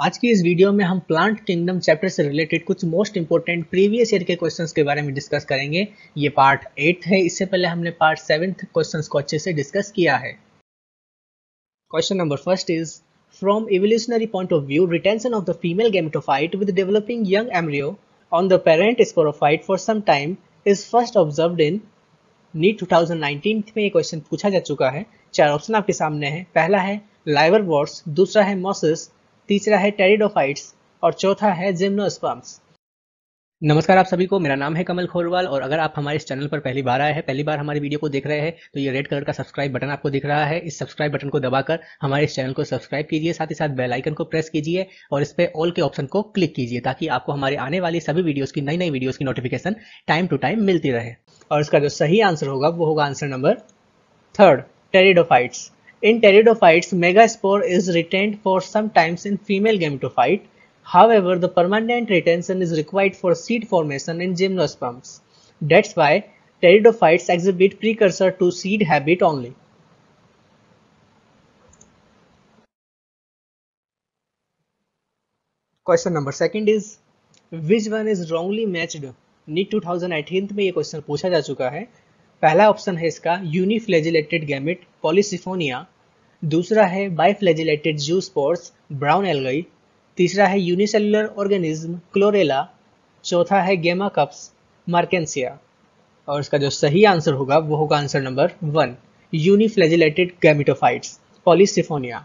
आज की इस वीडियो में हम प्लांट किंगडम चैप्टर से रिलेटेड कुछ मोस्ट इंपोर्टेंट प्रीवियस ईयर के क्वेश्चंस के बारे में डिस्कस करेंगे। ये पार्ट एट है। इससे पहले हमने पार्ट सेवेंथ क्वेश्चंस को अच्छे से डिस्कस किया है। Question number first is from evolutionary point of view, retention of the female gametophyte with developing young embryo on the parent sporophyte for some time is first observed in NEET 2019 में ये question पूछा जा चुका है। चार option आपके सामने है। पहला है लाइवर वॉर्स दूसरा है मोसिस तीसरा है टेरिडोफाइट्स और चौथा है जिम्नोस्पर्म्स। नमस्कार आप सभी को मेरा नाम है कमल खोरवाल और अगर आप हमारे इस चैनल पर पहली बार आए हैं पहली बार हमारी वीडियो को देख रहे हैं तो ये रेड कलर का सब्सक्राइब बटन आपको दिख रहा है। इस सब्सक्राइब बटन को दबाकर हमारे इस चैनल को सब्सक्राइब कीजिए साथ ही साथ बेल आइकन को प्रेस कीजिए और इस पर ऑल के ऑप्शन को क्लिक कीजिए ताकि आपको हमारे आने वाली सभी वीडियोज़ की नई नई वीडियोज़ की नोटिफिकेशन टाइम टू टाइम मिलती रहे। और इसका जो सही आंसर होगा वो होगा answer number third pteridophytes. In pteridophytes, megaspore is retained for some times in female gametophyte. However, the permanent retention is required for seed formation in gymnosperms. That's why pteridophytes exhibit precursor to seed habit only. Question number second is which one is wrongly matched? NEET 2018 में ये question पूछा जा चुका है पहला option है इसका यूनिफ्लेजिलेटेड gamete polysiphonia दूसरा है biflagellated zoospores brown algae तीसरा है यूनिसेलुलर ऑर्गेनिज्म क्लोरेला चौथा है गेमा कप्स मार्केंसिया और इसका जो सही आंसर होगा, वो होगा answer number one uniflagellated gametophytes polysiphonia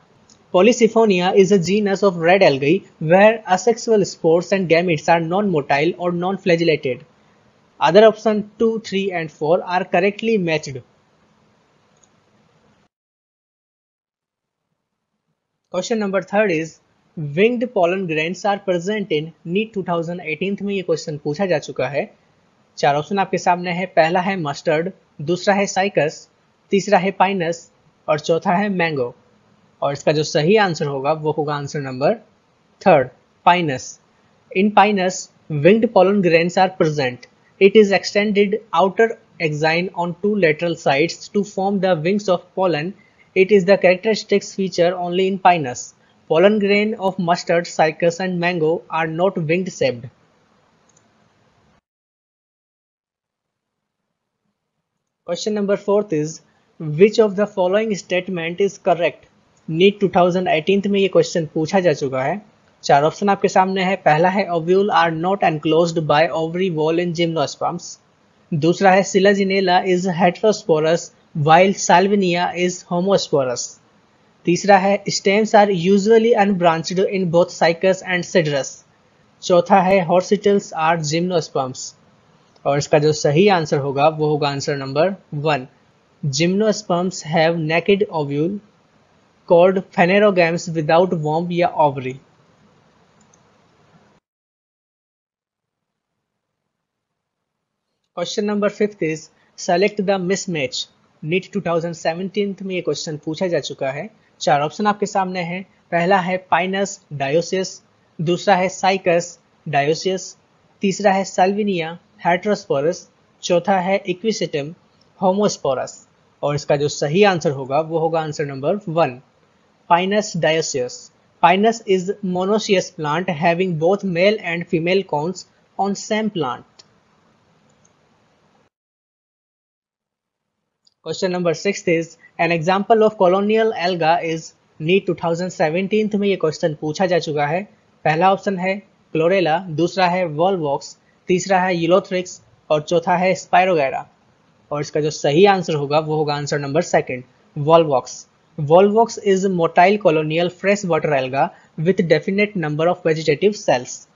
Polysyphonia is a genus of red algae where asexual spores and gametes are non-motile or non-flagellated. Other option 2, 3 and 4 are correctly matched. Question number third is winged pollen grains are present in NEET 2018 में ये question पूछा जा चुका है चार option आपके सामने है पहला है मस्टर्ड दूसरा है साइकस तीसरा है पाइनस और चौथा है मैंगो और इसका जो सही आंसर होगा वो होगा answer number third pinus in pinus winged pollen grains are present It is extended outer exine on two lateral sides to form the wings of pollen. It is the characteristic feature only in Pinus. Pollen grain of mustard, cycas and mango are not winged shaped. Question number fourth is which of the following statement is correct? NEET 2018 में ये question पूछा जा चुका है चार option आपके सामने है। पहला है ovule are not enclosed by ovary wall in gymnosperms दूसरा है selaginella is heterosporous while salvinia is homosporous तीसरा है stems are usually unbranched in both cycas and cedrus चौथा है हॉर्सिटल्स आर जिम्नोस्पर्म्स और इसका जो सही आंसर होगा, वो होगा answer number one gymnosperms have naked ovule called phanerogams without womb या ovary question number fifth is select the mismatch NEET 2017 में ये क्वेश्चन पूछा जा चुका है। चार ऑप्शन आपके सामने हैं। पहला है पाइनस डायोसियस दूसरा है साइकस डायोसियस तीसरा है साल्विनिया हेट्रोस्पोरस चौथा है इक्विसिटम होमोस्पोरस और इसका जो सही आंसर होगा, वो होगा answer number one pinus dioecious pinus is monoecious plant having both male and female cones on same plant Question number six is, an example of colonial alga is NEET 2017 में ये question पूछा जा चुका है। पहला ऑप्शन है chlorella दूसरा है वॉलवॉक्स तीसरा है यूलोथ्रिक्स और चौथा है स्पायरोगैरा और इसका जो सही आंसर होगा, वो होगा answer number second volvox volvox is motile colonial fresh water alga with definite number of vegetative cells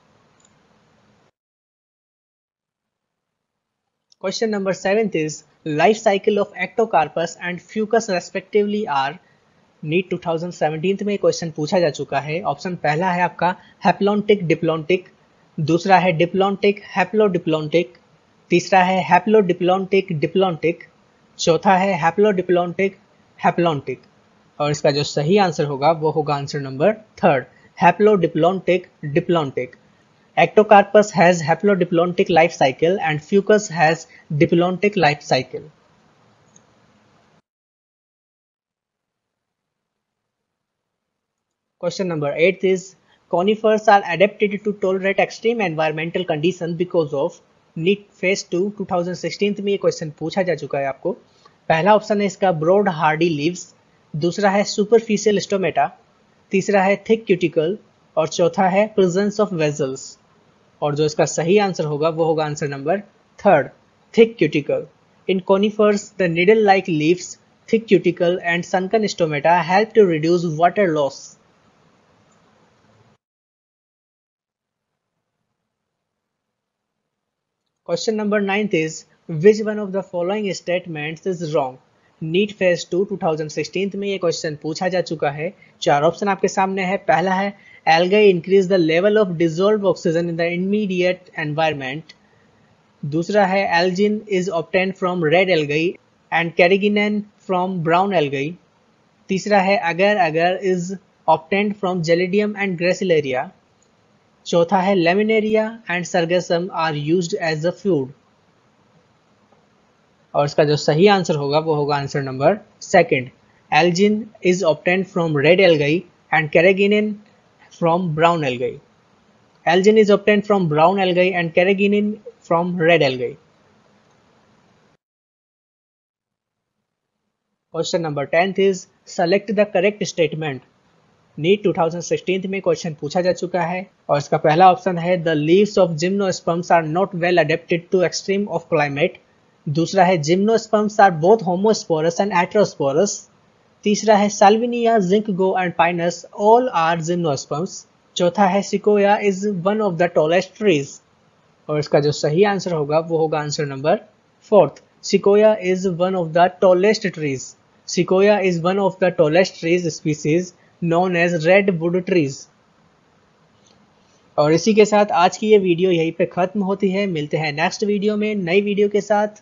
Question number seventh is, life cycle of ectocarpus and fucus respectively are NEET 2017 में question पूछा जा चुका है। Option पहला है आपका haplontic diplontic दूसरा है डिप्लोन्टिक हैप्लोडिप्लोन्टिक तीसरा है हैप्लोडिप्लोन्टिक डिप्लोन्टिक चौथा है हैप्लोडिप्लोन्टिक हैप्लोन्टिक और इसका जो सही आंसर होगा, वो होगा answer number third haplodiplontic diplontic Ectocarpus has haplodiplontic life cycle and Fucus has diplontic life cycle. Question number 8 is conifers are adapted to tolerate extreme environmental conditions because of NEET phase two 2016 में ये question पूछा जा चुका है आपको पहला option है इसका ब्रॉड हार्डी लीव्स दूसरा है सुपरफिशियल स्टोमेटा तीसरा है थिक क्यूटिकल और चौथा है प्रेजेंस ऑफ़ वेजल्स और जो इसका सही आंसर होगा, वो होगा answer number third thick cuticle in conifers the needle like leaves thick cuticle and sunken stomata help to reduce water loss question number ninth is which one of the following statement is wrong NEET phase two two thousand sixteen में ये question पूछा जा चुका है। चार option आपके सामने है। पहला है algae increase the level of dissolve oxygen in the immediate environment दूसरा है algin is obtain from red algae and carrageenan from brown algae तीसरा है agar agar is obtained from gelidium and gracilaria चौथा है laminaria and sargassum are use as a food और इसका जो सही आंसर होगा, वो होगा answer number second algin is obtain from red algae and carrageenan from brown algae algin is obtain from brown algae and carrageenan from red algae question number tenth is select the correct statement NEET 2016 में question पूछा जा चुका है और इसका पहला option है the leaves of gymnosperms are not well adapted to extreme of climate दूसरा है gymnosperms are both homosporous and heterosporous तीसरा है salvinia, ginkgo and pinus, all are gymnosperms चौथा है sequoia, is one of the tallest trees. और इसका जो सही आंसर होगा, वो होगा answer number fourth. Sequoia is one of the tallest trees. Sequoia is one of the tallest trees species known as redwood trees. और इसी के साथ आज की ये वीडियो यहीं पे ख़त्म होती है। मिलते हैं नेक्स्ट वीडियो में नई वीडियो के साथ।